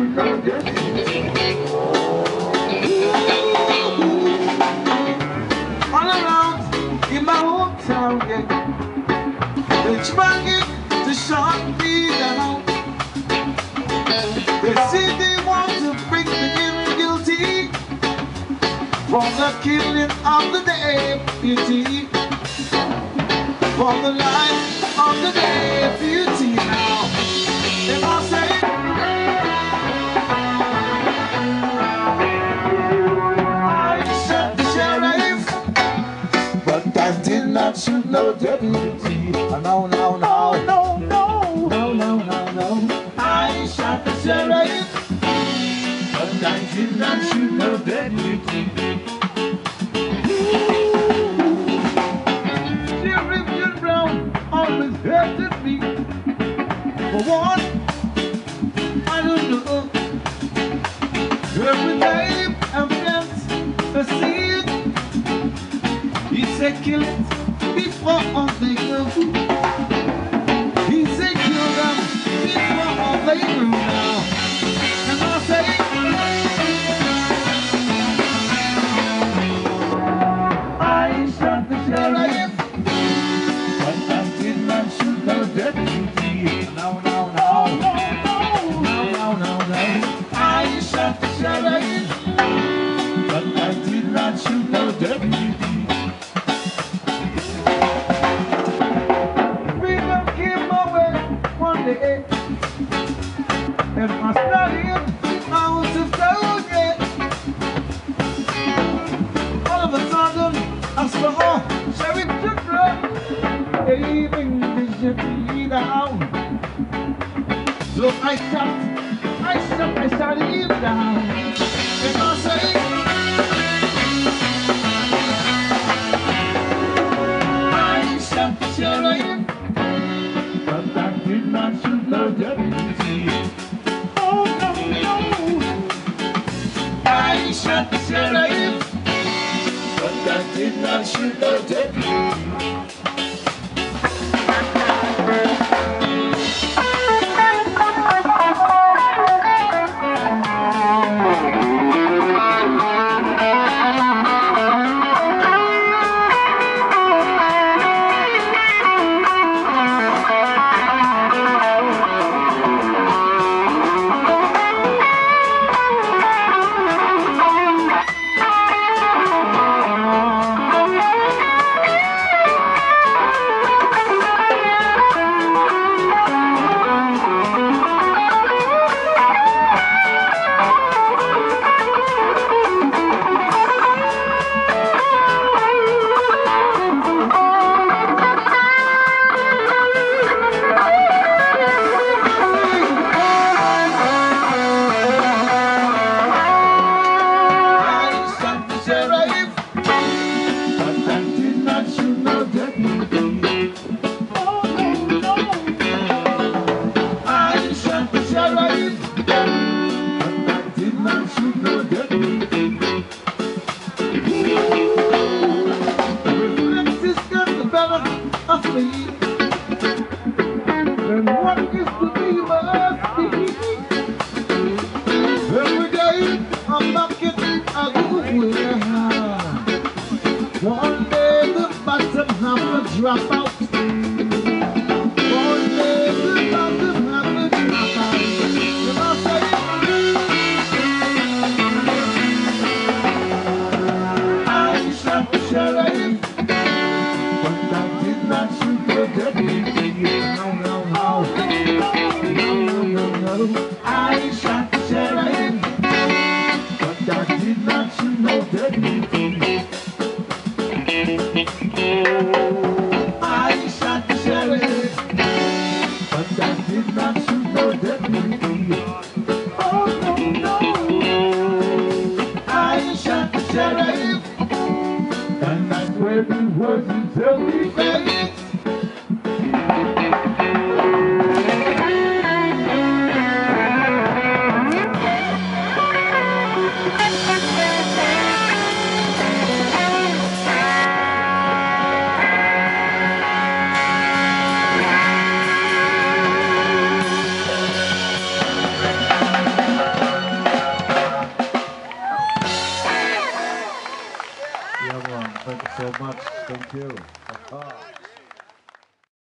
All around in my hometown. They trying to shut me down. They say they want to bring me guilty for the killing of the deputy, for the life of the deputy. Now no deputy. No, no, no, no, no, no, no, no, no. I shot the sheriff, but I did not shoot no deputy. Sheriff Jim Brown always hated me. For one, I don't know. Every day I'm friends, I see it. He said kill it Thank you. them before they. So I shot, I shot, I shot him down. And I say, I the sheriff, but I did not shoot the deputy. Oh no, no. I the sheriff, but I did not shoot the deputy. papá. words and tell me. Thank you. Uh,